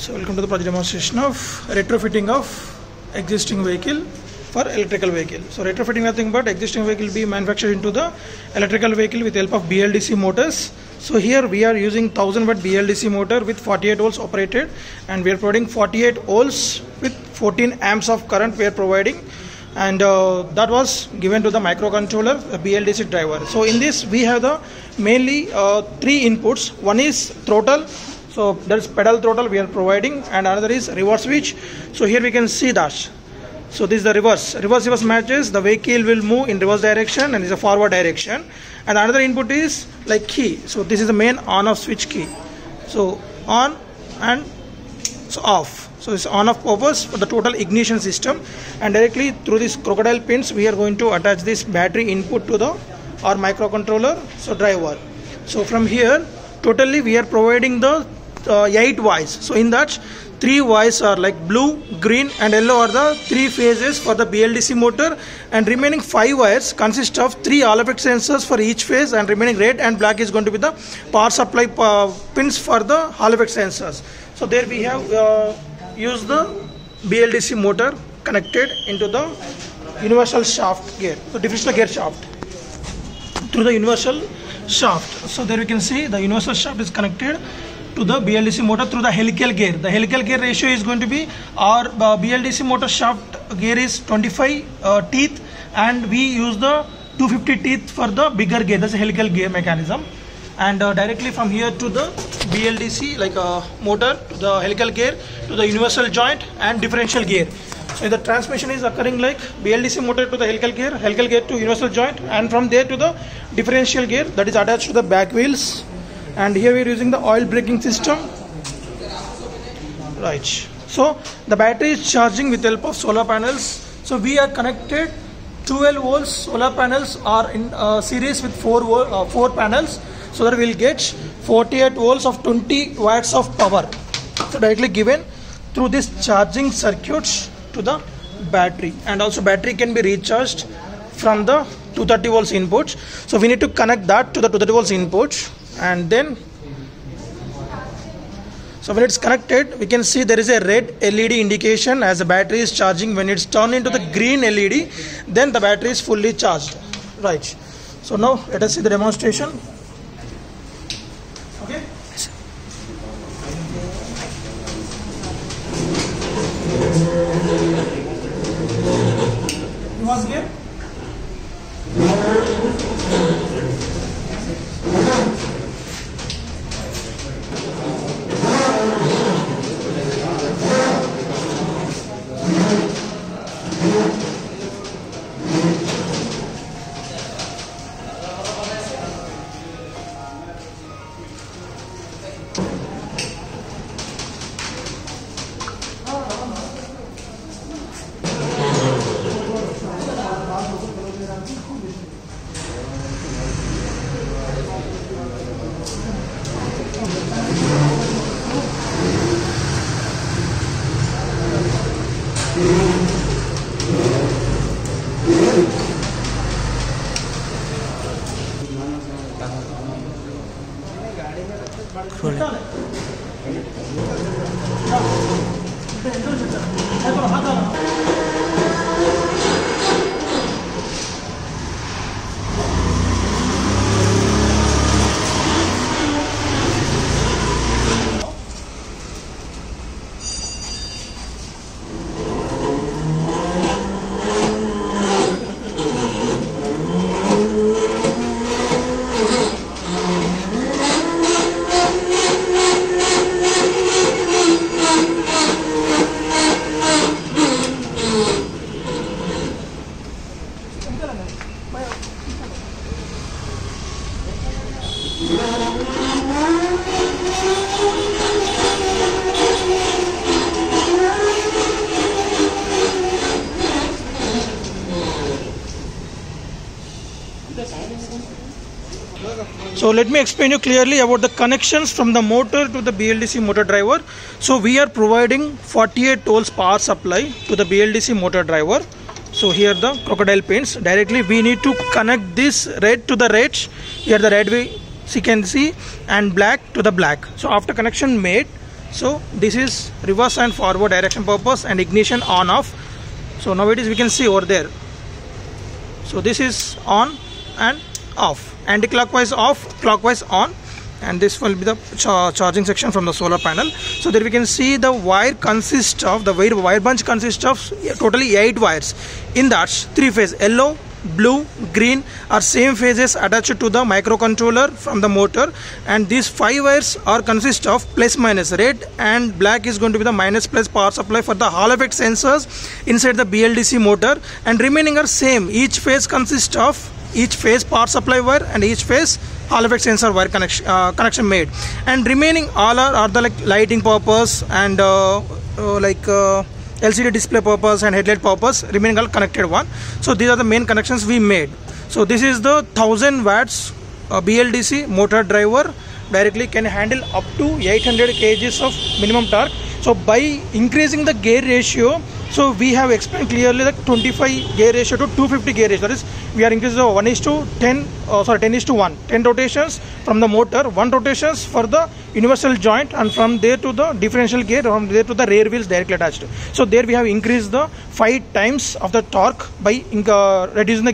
So welcome to the project demonstration of retrofitting of existing vehicle for electrical vehicle. So retrofitting nothing but existing vehicle be manufactured into the electrical vehicle with help of BLDC motors. So here we are using 1000 watt BLDC motor with 48 volts operated and we are providing 48 volts with 14 amps of current we are providing and uh, that was given to the microcontroller a BLDC driver. So in this we have the mainly uh, three inputs. One is throttle so there is pedal throttle we are providing and another is reverse switch. So here we can see that. So this is the reverse. Reverse reverse matches. The vehicle will move in reverse direction and is a forward direction. And another input is like key. So this is the main on off switch key. So on and so off. So it's on off purpose for the total ignition system. And directly through these crocodile pins we are going to attach this battery input to the our microcontroller so driver. So from here totally we are providing the uh, 8 wires so in that three wires are like blue green and yellow are the three phases for the BLDC motor. And remaining five wires consist of three Hall effect sensors for each phase and remaining red and black is going to be the power supply uh, pins for the Hall effect sensors. So there we have uh, used the BLDC motor connected into the universal shaft gear the differential gear shaft through the universal shaft. So there we can see the universal shaft is connected to the BLDC motor through the helical gear. The helical gear ratio is going to be our uh, BLDC motor shaft gear is 25 uh, teeth and we use the 250 teeth for the bigger gear. That's a helical gear mechanism. And uh, directly from here to the BLDC like a motor the helical gear to the universal joint and differential gear. So the transmission is occurring like BLDC motor to the helical gear, helical gear to universal joint and from there to the differential gear that is attached to the back wheels and here we are using the oil braking system. Right. So the battery is charging with the help of solar panels. So we are connected. 12 volts solar panels are in uh, series with 4 uh, 4 panels. So that we'll get 48 volts of 20 watts of power. So directly given through this charging circuits to the battery. And also battery can be recharged from the 230 volts input so we need to connect that to the 230 volts input and then so when it's connected we can see there is a red LED indication as the battery is charging. When it's turned into the green LED then the battery is fully charged. Right. So now let us see the demonstration So let me explain you clearly about the connections from the motor to the BLDC motor driver. So we are providing 48 volts power supply to the BLDC motor driver. So here the crocodile pins directly. We need to connect this red to the red. Here the red we you can see and black to the black. So after connection made so this is reverse and forward direction purpose and ignition on off. So now it is we can see over there. So this is on and off. Anti-clockwise off clockwise on and this will be the cha- charging section from the solar panel so there we can see the wire consists of the wire, wire bunch consists of totally eight wires. In that three phase yellow blue green are same phases attached to the microcontroller from the motor and these five wires are consist of plus minus red and black is going to be the minus plus power supply for the hall effect sensors inside the bldc motor and remaining are same. Each phase consists of each phase power supply wire and each phase hall effect sensor wire connection uh, connection made. And remaining all are, are the like lighting purpose and uh, uh, like uh, LCD display purpose and headlight purpose remaining all connected one. So these are the main connections we made. So this is the 1000 watts uh, BLDC motor driver directly can handle up to 800 kgs of minimum torque. So by increasing the gear ratio so we have explained clearly that 25 gear ratio to 250 gear ratio. That is we are increasing the 1 is to 10 uh, sorry 10 is to 1 10 rotations from the motor 1 rotations for the universal joint and from there to the differential gear from there to the rear wheels directly attached. So there we have increased the 5 times of the torque by uh, reducing the